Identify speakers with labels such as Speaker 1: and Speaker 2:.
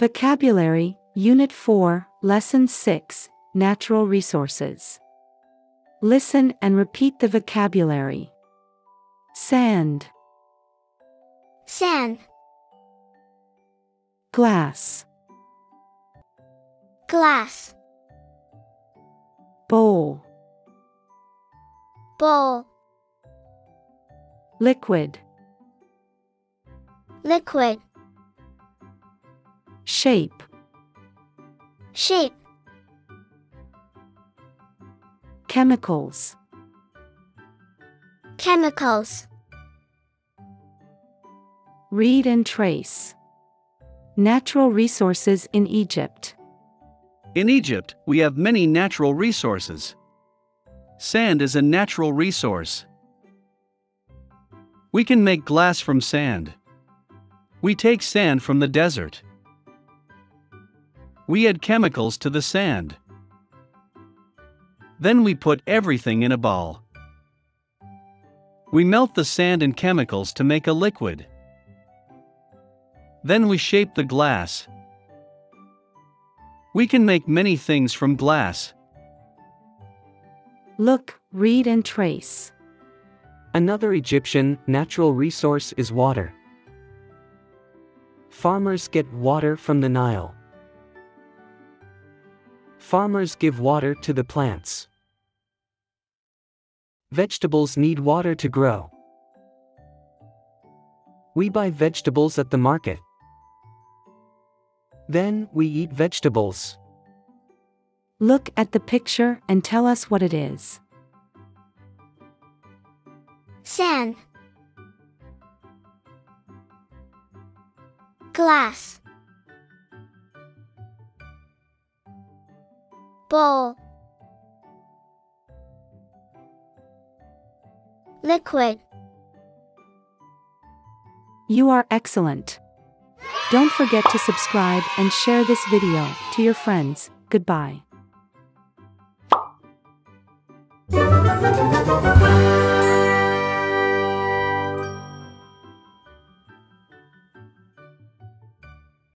Speaker 1: Vocabulary, Unit 4, Lesson 6, Natural Resources. Listen and repeat the vocabulary. Sand,
Speaker 2: sand,
Speaker 1: glass,
Speaker 2: glass,
Speaker 1: bowl,
Speaker 2: bowl,
Speaker 1: liquid,
Speaker 2: liquid,
Speaker 1: shape,
Speaker 2: shape,
Speaker 1: chemicals,
Speaker 2: chemicals,
Speaker 1: read and trace. Natural resources in Egypt.
Speaker 3: In Egypt, we have many natural resources. Sand is a natural resource. We can make glass from sand. We take sand from the desert. We add chemicals to the sand. Then we put everything in a ball. We melt the sand and chemicals to make a liquid. Then we shape the glass. We can make many things from glass.
Speaker 1: Look, read and trace.
Speaker 4: Another Egyptian natural resource is water. Farmers get water from the Nile. Farmers give water to the plants. Vegetables need water to grow. We buy vegetables at the market. Then we eat vegetables.
Speaker 1: Look at the picture and tell us what it is.
Speaker 2: Sand. Glass. Bowl. Liquid.
Speaker 1: You are excellent. Don't forget to subscribe and share this video to your friends. Goodbye.